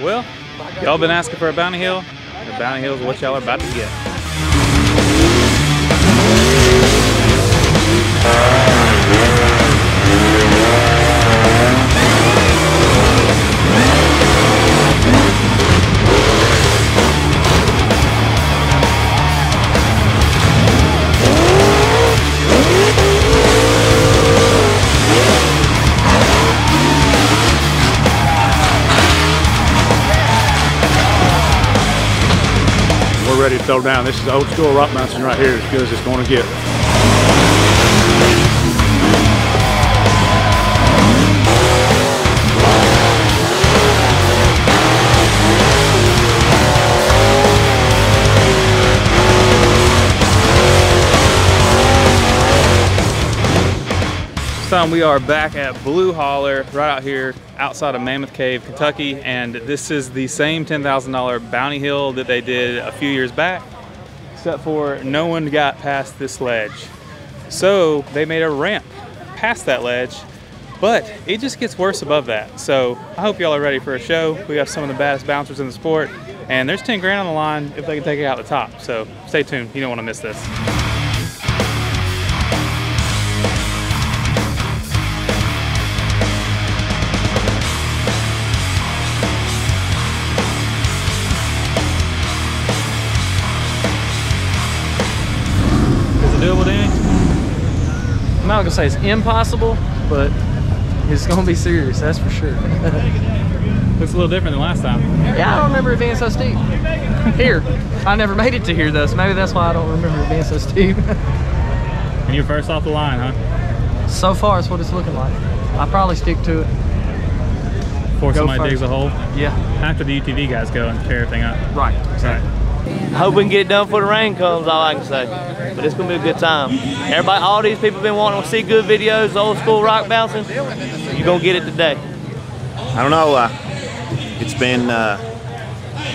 Well, y'all been asking for a bounty hill. The bounty hill is what y'all are about to get. Ready to throw down. This is old school rock mountain right here, as good as it's going to get. Time we are back at Blue Holler, right out here outside of Mammoth Cave, Kentucky, and this is the same $10,000 bounty hill that they did a few years back, except for no one got past this ledge. So they made a ramp past that ledge, but it just gets worse above that. So I hope y'all are ready for a show. We got some of the baddest bouncers in the sport, and there's 10 grand on the line if they can take it out the top. So stay tuned, you don't want to miss this. Not gonna say it's impossible, but it's gonna be serious, that's for sure. Looks a little different than last time. yeah, I don't remember it being so steep. Here, I never made it to here though, so maybe that's why I don't remember it being so steep. And you're first off the line, huh? so far, it's what it's looking like. I probably stick to it. Before Go somebody first. digs a hole. Yeah, After the UTV guys go and tear everything up. right. Right. Hope we can get it done before the rain comes, all I can say. But it's gonna be a good time. Everybody, all these people been wanting to see good videos, old school rock bouncing. You're gonna get it today. I don't know. Uh, it's been uh,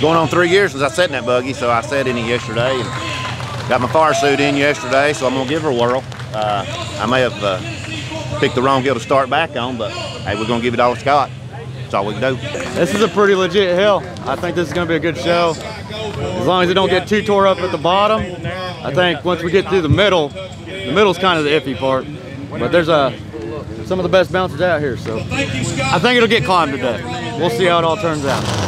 going on three years since I sat in that buggy, so I sat in it yesterday and got my fire suit in yesterday, so I'm gonna give her a whirl. Uh, I may have uh, picked the wrong hill to start back on, but hey, we're gonna give it all it's got. That's all we can do. This is a pretty legit hill. I think this is going to be a good show. As long as it don't get too tore up at the bottom. I think once we get through the middle, the middle's kind of the iffy part. But there's a some of the best bouncers out here, so I think it'll get climbed today. We'll see how it all turns out.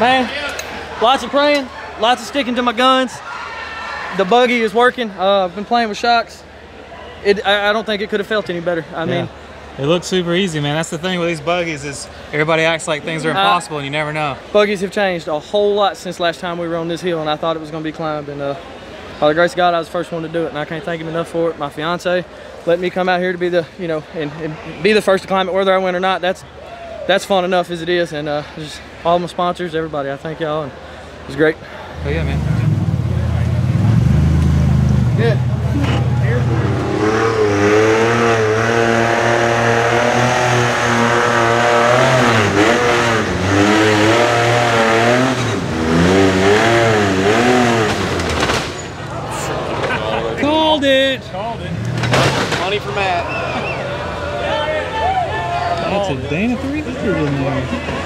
Man, lots of praying, lots of sticking to my guns. The buggy is working. Uh, I've been playing with shocks. It, I, I don't think it could have felt any better. I mean, It looks super easy, man. That's the thing with these buggies is everybody acts like things are impossible and you never know. buggies have changed a whole lot since last time we were on this hill, and I thought it was going to be climbed. And uh, by the grace of God, I was the first one to do it, and I can't thank him enough for it. My fiance let me come out here to be the, you know, and, and be the first to climb it, whether I win or not. That's that's fun enough as it is, and uh, just all my sponsors, everybody. I thank y'all, and it was great. Oh yeah, man. Good. Called it. Called it. Money for Matt. That's a Dana 300 in there.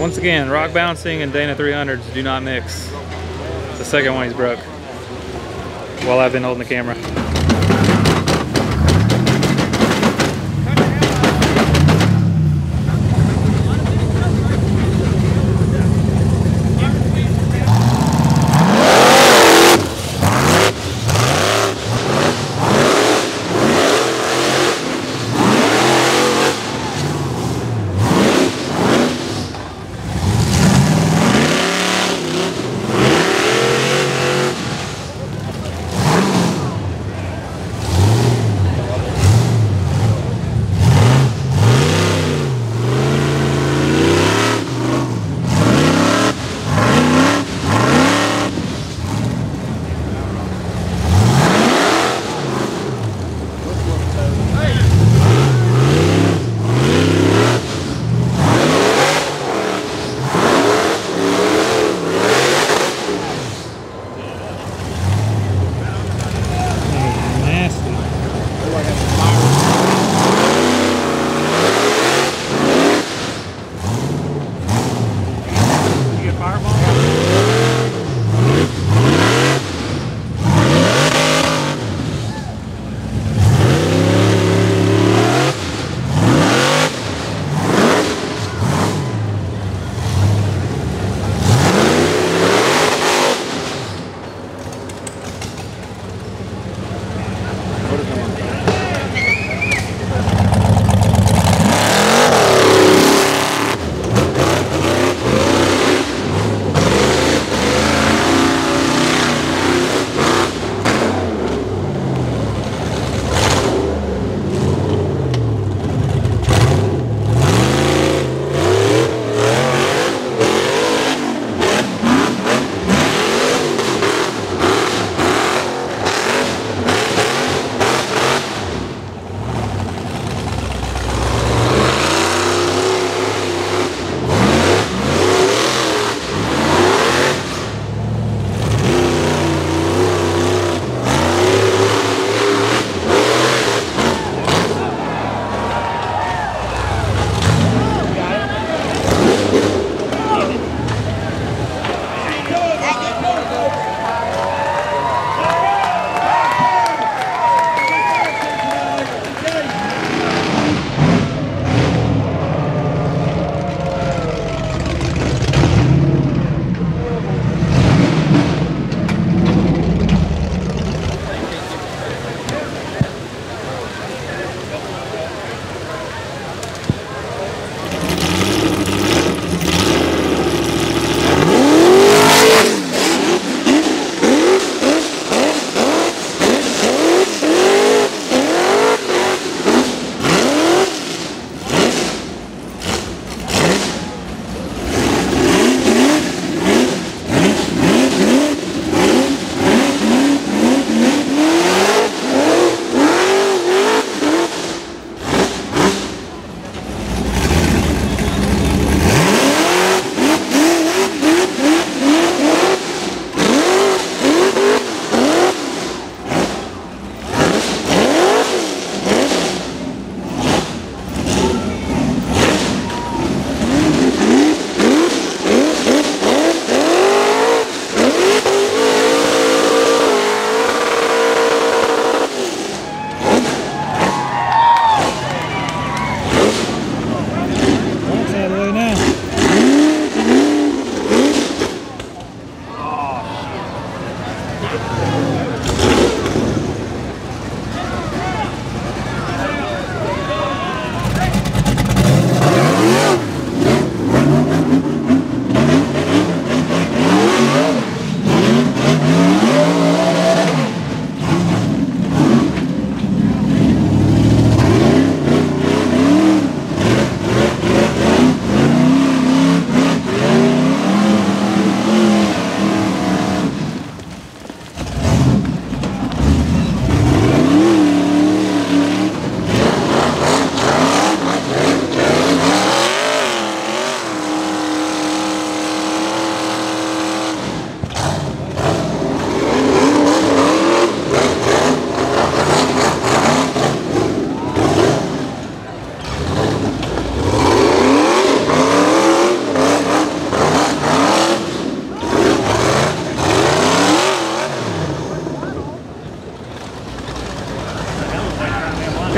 Once again, rock bouncing and Dana 300s do not mix. The second one he's broke. While I've been holding the camera.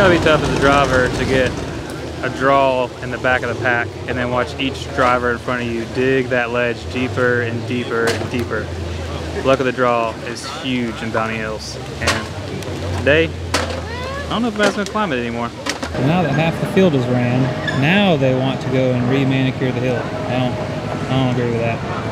It's gotta be tough as a driver to get a draw in the back of the pack and then watch each driver in front of you dig that ledge deeper and deeper and deeper. Luck of the draw is huge in Bounty Hills. And today, I don't know if anybody's gonna climb it anymore. Now that half the field is ran, now they want to go and re-manicure the hill. I don't, I don't agree with that.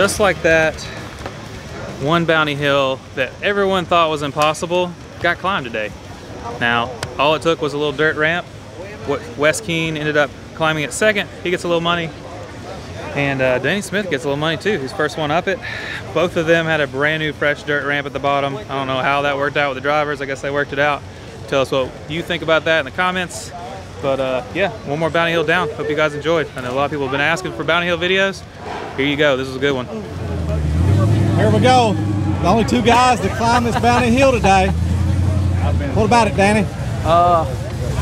Just like that, one bounty hill that everyone thought was impossible got climbed today. Now, all it took was a little dirt ramp. Wes Keene ended up climbing at second. He gets a little money. And uh, Danny Smith gets a little money too. He's first one up it. Both of them had a brand new fresh dirt ramp at the bottom. I don't know how that worked out with the drivers. I guess they worked it out. Tell us what you think about that in the comments. But uh, yeah, one more Bounty Hill down. Hope you guys enjoyed. I know a lot of people have been asking for Bounty Hill videos. Here you go. This is a good one. Here we go. The only two guys to climb this Bounty Hill today. What about it, Danny? Uh,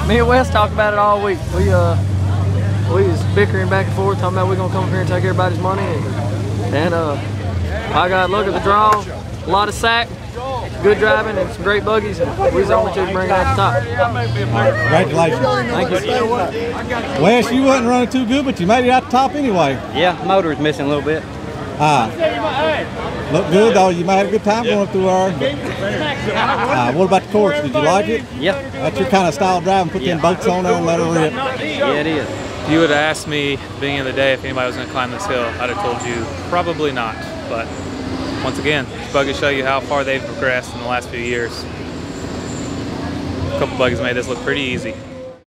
me and Wes talked about it all week. We uh, we was bickering back and forth, talking about we're gonna come up here and take everybody's money. And, and uh, I got look at the draw, a lot of sack, good driving, and some great buggies. And we was the only two to bring it out the top. Congratulations. Thank you. Wes, you wasn't running too good, but you made it out the top anyway. Yeah, motor is missing a little bit. Ah, looked good though. You might have a good time going through there. Uh, what about the course? Did you like it? Yeah, That's your kind of style of driving. Put them boats on there and let her rip. yeah, it is. If you would have asked me at the beginning of the day if anybody was going to climb this hill, I'd have told you probably not. But once again, this buggy show you how far they've progressed in the last few years. A couple buggies made this look pretty easy.